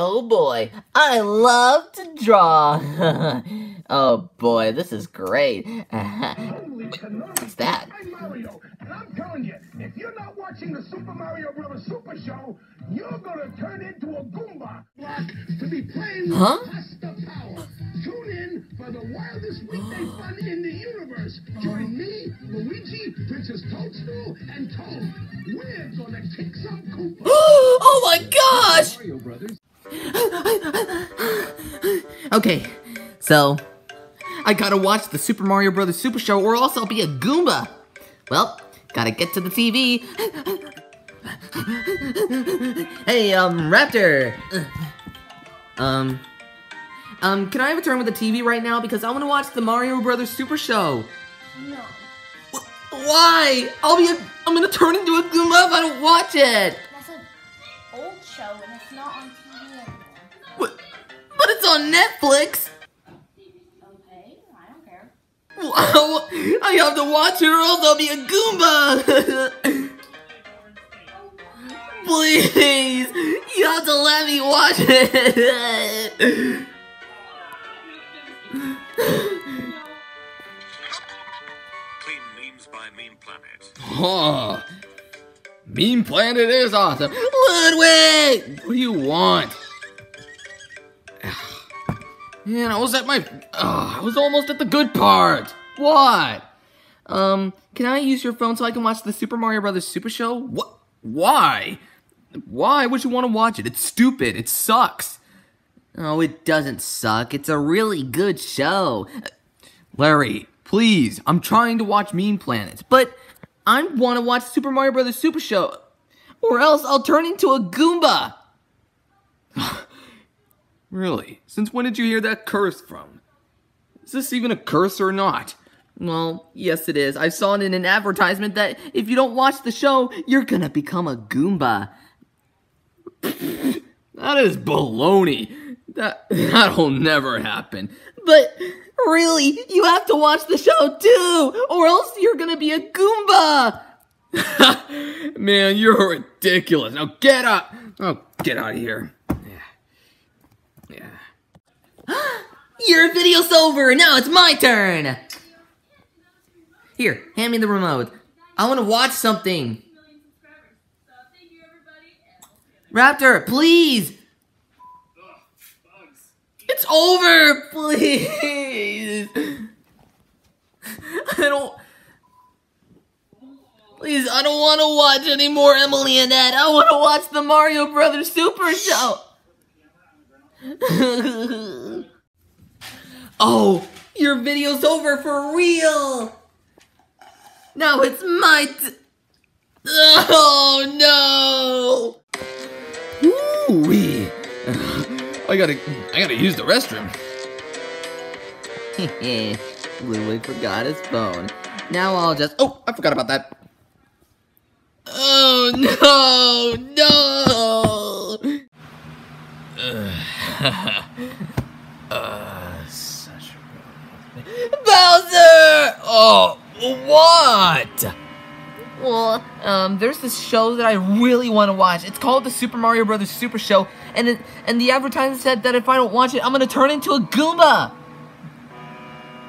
Oh boy, I love to draw. oh boy, this is great. What's that? I'm Mario, and I'm telling you, if you're not watching the Super Mario Brothers Super Show, you're gonna turn into a Goomba. To be playing Huh? Pasta Power. Tune in for the wildest weekday fun in the universe. Join me, Luigi, Princess Toadstool, and Toad. We're gonna kick some Koopas. oh my gosh! Mario Brothers. Okay, so I gotta watch the Super Mario Brothers Super Show or else I'll be a Goomba. Well, gotta get to the TV. hey, um, Raptor. Um, um, can I have a turn with the TV right now? Because I want to watch the Mario Brothers Super Show. No. Why? I'll be a, I'm gonna turn into a Goomba if I don't watch it. But it's on Netflix. Okay, I don't care. Wow, I have to watch it or else I'll be a Goomba! Please, you have to let me watch it! Clean memes by Meme Planet. oh, Meme Planet is awesome. Ludwig! What do you want? Man, I was at my... Oh, I was almost at the good part. What? Um, can I use your phone so I can watch the Super Mario Brothers Super Show? What? Why? Why would you want to watch it? It's stupid. It sucks. Oh, it doesn't suck. It's a really good show. Larry, please. I'm trying to watch Meme Planet, but I want to watch Super Mario Brothers Super Show, or else I'll turn into a Goomba. really? Since when did you hear that curse from? Is this even a curse or not? Well, yes, it is. I saw it in an advertisement that if you don't watch the show, you're gonna become a Goomba. that is baloney. That that'll never happen. But really, you have to watch the show too, or else you're gonna be a Goomba. Man, you're ridiculous. Now get up. Oh, get out of here. Your video's over. Now it's my turn. Here, hand me the remote. I want to watch something. Raptor, please. It's over, please. I don't. Please, I don't want to watch any more Emily and Ed. I want to watch the Mario Brothers Super Show. oh, your video's over for real. Now it's my. T- oh no! Ooh wee! I gotta, I gotta use the restroom. Ludwig forgot his phone. Now I'll just. Oh, I forgot about that. Oh no, no! uh, a Bowser! Oh, what? Well, um, there's this show that I really want to watch. It's called the Super Mario Brothers Super Show, and it, and the advertisement said that if I don't watch it, I'm gonna turn into a Goomba.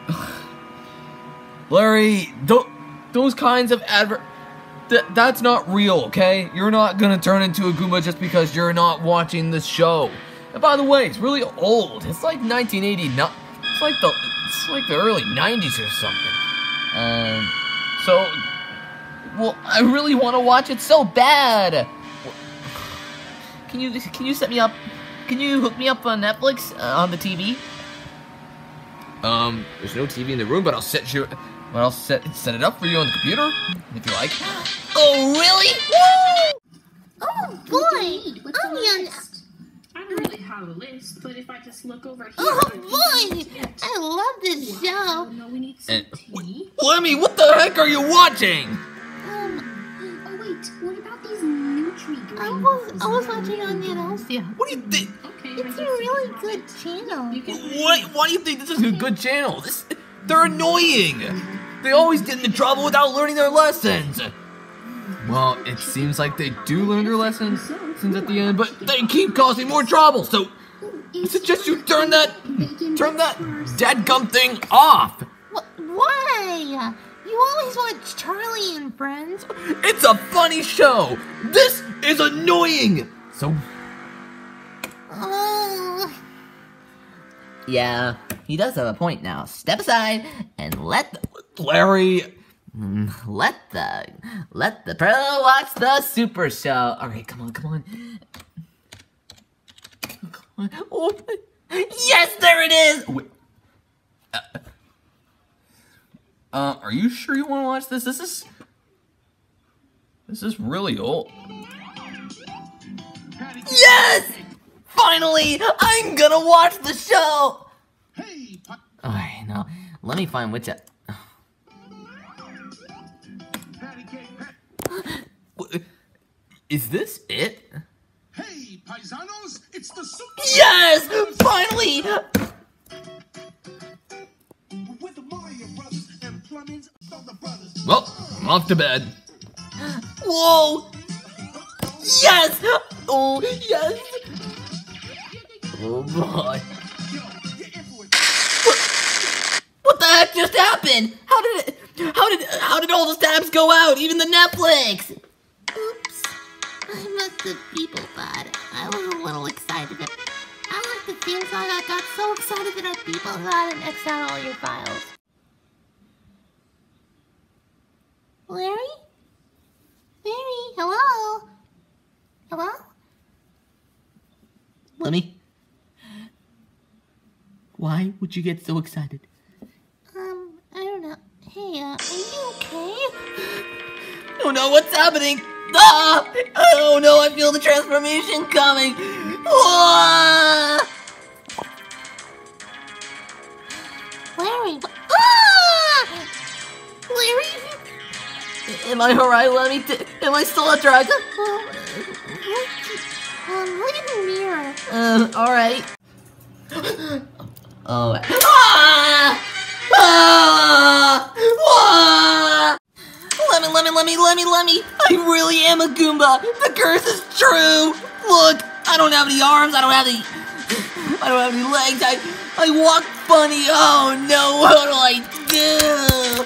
Larry, th- those kinds of adver- th- that's not real, okay? You're not gonna turn into a Goomba just because you're not watching this show. And by the way, it's really old. It's like 1989. It's like the it's like the early 90s or something. Um, so, well, I really want to watch it so bad. Can you can you set me up? Can you hook me up on Netflix uh, on the TV? Um, there's no TV in the room, but I'll set you. But I'll set set it up for you on the computer if you like. Oh, really? Woo! Oh boy! What's on the Onion! list? I don't really have a list, but if I just look over here. Oh boy! I love this Wow, show. No, we need some And tea. Lemmy, what the heck are you watching? Um, Oh wait, what about these Nutri I was I was watching Onion also. What do you think? Okay, It's a really it's good channel. What? Why do you think this is a good channel? This, they're annoying. They always get into trouble without learning their lessons. Well, it seems like they do learn their lessons since at the end, but they keep causing more trouble. So I suggest you turn that turn that dadgum thing off. Wh- Why? You always watch Charlie and Friends. It's a funny show. This is annoying. So. Yeah, he does have a point now. Step aside and let the, Larry, let the let the pro watch the super show. All right, come on, come on. Come on. Oh, yes, there it is. wait. Uh, uh, are you sure you want to watch this? This is this is really old. Yes, finally, I'm gonna watch the show. Hey, All right, now let me find which. Is this it? Hey, paisanos, it's the super. Yes, finally. With the Mario Brothers and Plumbing's Thunder Brothers. Well, I'm off to bed. Whoa! Yes! Oh, yes! Oh boy. Yo, you're in for it. What the heck just happened? How did it how did how did all the stabs go out? Even the Netflix? Oops. I must have people thought I was a little excited. I like the theme song. I got so excited that I people thought and X out all your files. Larry? Larry, hello? Hello? Let me. Why would you get so excited? Um, I don't know. Hey, uh, are you okay? Oh no, what's happening? Ah! Oh no, I feel the transformation coming! Ah! Larry, ah! Larry? Am I alright? Let me. Am I still a dragon? Look, um, look in the mirror. Uh, alright. oh. Ah! Ah! Let me, let me, let me, let me, let me. I really am a Goomba. The curse is true. Look, I don't have any arms. I don't have any. I don't have any legs. I, I walk funny. Oh no, what do I do?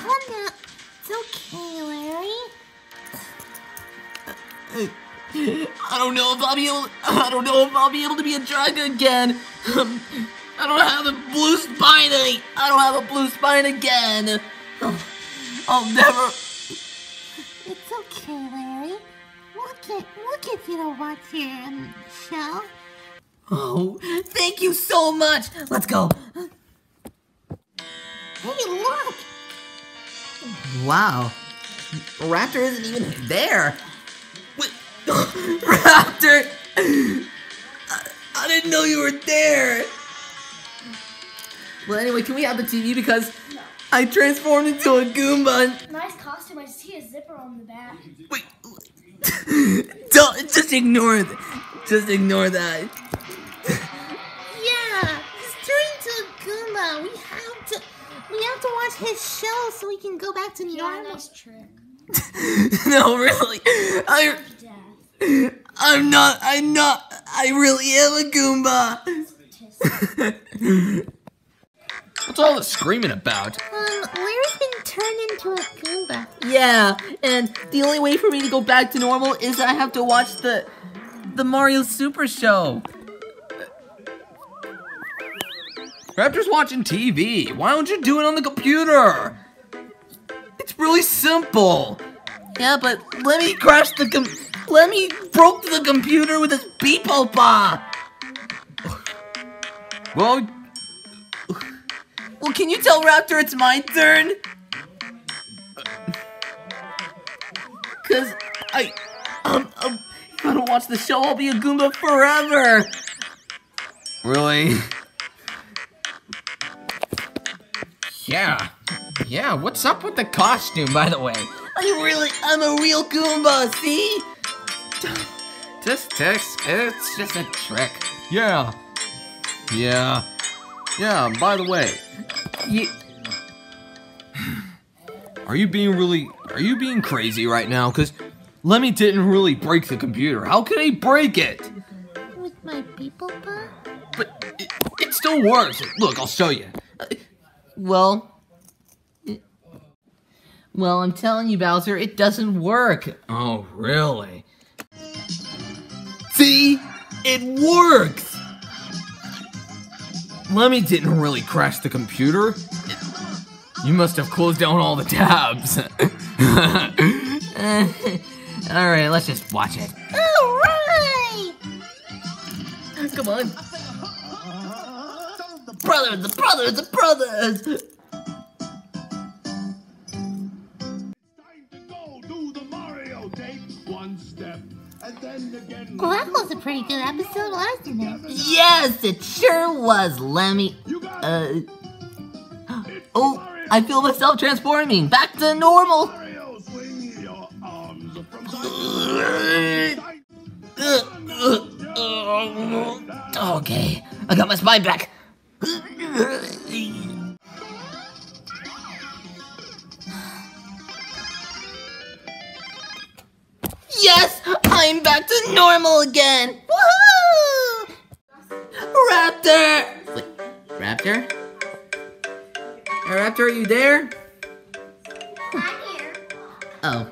Calm down. It's okay, Larry. I don't know if I'll be able. I don't know if I'll be able to be a dragon again. I don't have a blue spine. I don't have a blue spine again. I'll never. Okay, Larry. We'll get, we'll get you to watch your um, show. Oh, thank you so much. Let's go. Hey, look! Wow, Raptor isn't even there. Wait, Raptor, I, I didn't know you were there. Well, anyway, can we have the TV because I transformed into a Goomba. Nice. I see a zipper on the back. Wait, don't just ignore it. Just ignore that. Yeah, he's turned into a Goomba. We have to, we have to watch his show so we can go back to Yeah, normal. nice trick. no, really, I. I'm not. I'm not. I really am a Goomba. What's all the screaming about? Um, Larry's been turned into a Goomba. Yeah, and the only way for me to go back to normal is I have to watch the the Mario Super Show. Raptor's watching TV. Why don't you do it on the computer? It's really simple. Yeah, but let me crash the com- let me broke the computer with this beepo paw. Well, Well, can you tell Raptor it's my turn? Cause I, um, I'm gonna watch the show. I'll be a Goomba forever. really? Yeah. Yeah, what's up with the costume, by the way? I really, I'm a real Goomba. See? Just text. It's just a trick. Yeah. Yeah. Yeah, by the way, You, are you being really. Are you being crazy right now? Because Lemmy didn't really break the computer. How could he break it? With my people bot? But it, it still works. Look, I'll show you. Well, well, I'm telling you, Bowser, it doesn't work. Oh, really? See? It works! Lemmy didn't really crash the computer. You must have closed down all the tabs. All right, let's just watch it. Alright! Come on. The brothers, the brothers, the brothers. Well, that was a pretty good episode, wasn't it? Yes, it sure was, Lemmy. Uh, oh, I feel myself transforming back to normal. Mario, swing your arms from side to side. Okay, I got my spine back. Yes, I'm back to normal again. Woohoo! Raptor! Wait, Raptor? Hey, Raptor, are you there? I'm here. Oh.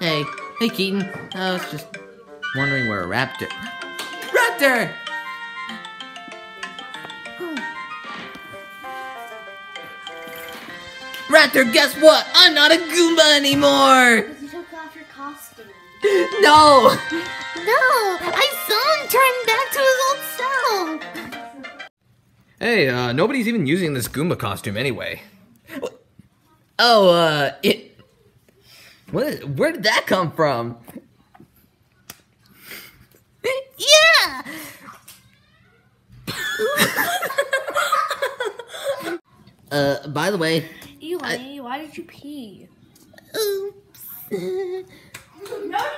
Hey. Hey, Keaton. I was just wondering where Raptor... Raptor! Raptor, guess what? I'm not a Goomba anymore! No! No! I saw him turn back to his old self! Hey, uh, nobody's even using this Goomba costume anyway. Oh, uh, it... What is, where did that come from? Yeah! Uh, by the way, Eli, why did you pee? Oops. No,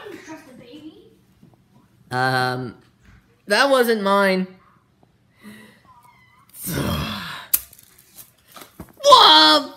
um, that wasn't mine. Whoa!